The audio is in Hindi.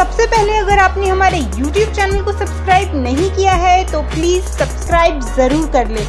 सबसे पहले अगर आपने हमारे YouTube चैनल को सब्सक्राइब नहीं किया है तो प्लीज़ सब्सक्राइब ज़रूर कर ले।